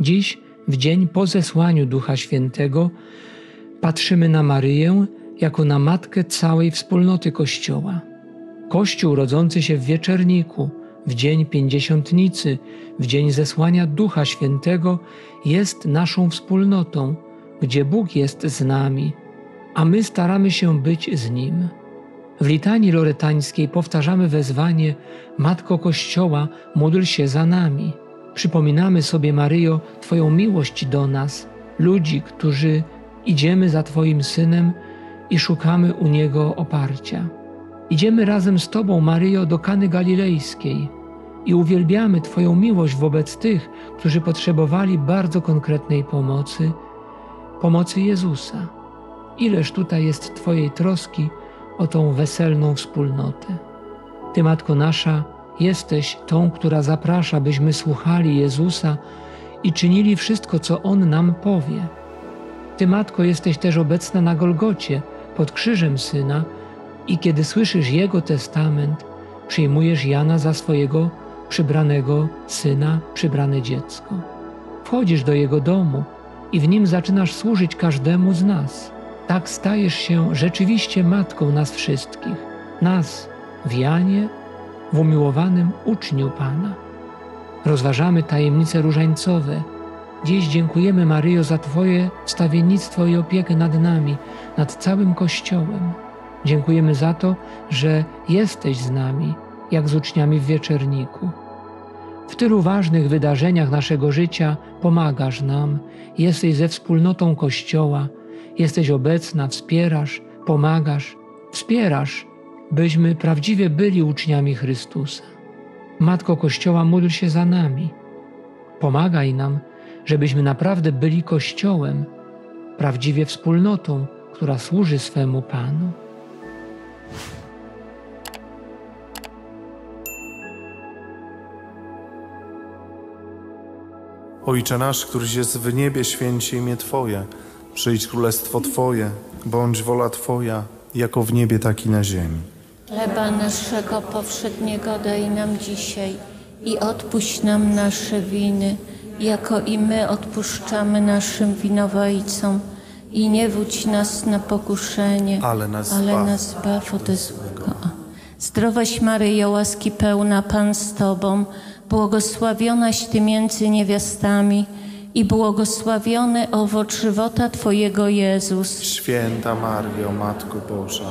Dziś, w dzień po zesłaniu Ducha Świętego, patrzymy na Maryję jako na matkę całej wspólnoty Kościoła. Kościół rodzący się w wieczerniku, w dzień pięćdziesiątnicy, w dzień zesłania Ducha Świętego, jest naszą wspólnotą, gdzie Bóg jest z nami, a my staramy się być z Nim. W litanii loretańskiej powtarzamy wezwanie Matko Kościoła, módl się za nami. Przypominamy sobie, Maryjo, Twoją miłość do nas, ludzi, którzy idziemy za Twoim Synem i szukamy u Niego oparcia. Idziemy razem z Tobą, Maryjo, do Kany Galilejskiej i uwielbiamy Twoją miłość wobec tych, którzy potrzebowali bardzo konkretnej pomocy, pomocy Jezusa. Ileż tutaj jest Twojej troski o tą weselną wspólnotę. Ty, Matko nasza, jesteś tą, która zaprasza, byśmy słuchali Jezusa i czynili wszystko, co On nam powie. Ty, Matko, jesteś też obecna na Golgocie, pod krzyżem Syna i kiedy słyszysz Jego testament, przyjmujesz Jana za swojego przybranego syna, przybrane dziecko. Wchodzisz do Jego domu i w nim zaczynasz służyć każdemu z nas. Tak stajesz się rzeczywiście matką nas wszystkich, nas w Janie, w umiłowanym uczniu Pana. Rozważamy tajemnice różańcowe. Dziś dziękujemy Maryjo za Twoje wstawiennictwo i opiekę nad nami, nad całym Kościołem. Dziękujemy za to, że jesteś z nami, jak z uczniami w wieczerniku. W tylu ważnych wydarzeniach naszego życia pomagasz nam, jesteś ze wspólnotą Kościoła, jesteś obecna, wspierasz, pomagasz, wspierasz, byśmy prawdziwie byli uczniami Chrystusa. Matko Kościoła, módl się za nami. Pomagaj nam, żebyśmy naprawdę byli Kościołem, prawdziwie wspólnotą, która służy swemu Panu. Ojcze nasz, któryś jest w niebie, święci imię Twoje. Przyjdź królestwo Twoje, bądź wola Twoja, jako w niebie, tak i na ziemi. Chleba naszego powszedniego daj nam dzisiaj i odpuść nam nasze winy, jako i my odpuszczamy naszym winowajcom. I nie wódź nas na pokuszenie, Ale nas ale zbaw. nas zbaw ode złego. Zdrowaś Maryjo, łaski pełna Pan z Tobą, błogosławionaś Ty między niewiastami i błogosławiony owoc żywota Twojego Jezus. Święta Mario, Matko Boża,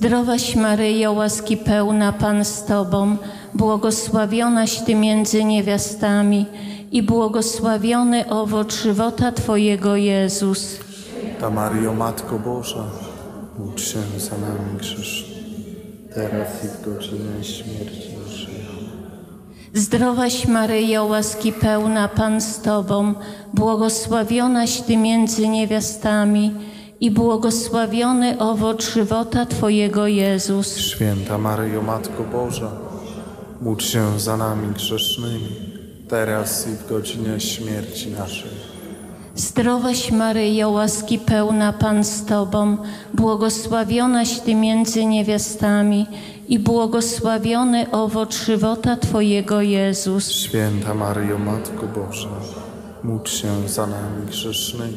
Zdrowaś Maryjo, łaski pełna Pan z Tobą, błogosławionaś Ty między niewiastami i błogosławiony owoc żywota Twojego Jezus. Ta Mario, Matko Boża, módl się za nami grzesznymi, teraz i w godzinę śmierci naszej. Zdrowaś Maryjo, łaski pełna Pan z Tobą, błogosławionaś Ty między niewiastami i błogosławiony owoc żywota Twojego Jezus. Święta Maryjo, Matko Boża, módl się za nami grzesznymi, teraz i w godzinę śmierci naszej. Zdrowaś Maryjo, łaski pełna Pan z Tobą, błogosławionaś Ty między niewiastami i błogosławiony owoc żywota Twojego Jezus. Święta Maryjo, Matko Boża, módl się za nami grzesznymi,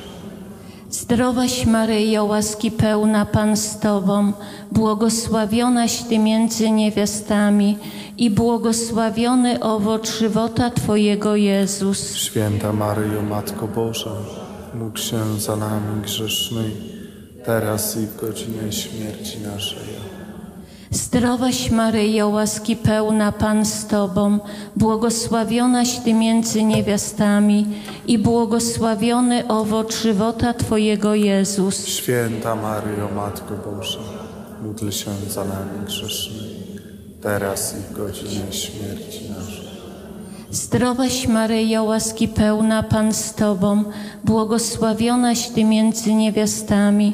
Zdrowaś Maryjo, łaski pełna Pan z Tobą, błogosławionaś Ty między niewiastami i błogosławiony owoc żywota Twojego Jezus. Święta Maryjo, Matko Boża, módl się za nami grzesznymi, teraz i w godzinę śmierci naszej. Zdrowaś Maryjo, łaski pełna Pan z Tobą, błogosławionaś Ty między niewiastami i błogosławiony owoc żywota Twojego Jezus. Święta Maryjo, Matko Boża, módl się za nami grzesznymi, teraz i w godzinie śmierci naszej. Zdrowaś Maryjo, łaski pełna Pan z Tobą, błogosławionaś Ty między niewiastami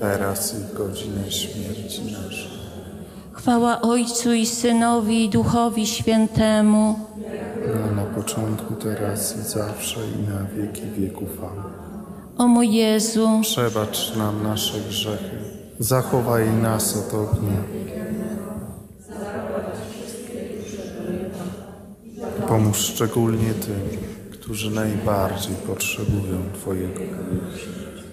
teraz i w godzinie śmierci naszej. Chwała Ojcu i Synowi i Duchowi Świętemu. No, na początku, teraz i zawsze i na wieki wieków. Amen. O mój Jezu, Przebacz nam nasze grzechy, zachowaj nas od ognia. Pomóż szczególnie tym, którzy najbardziej potrzebują Twojego miłosierdzia.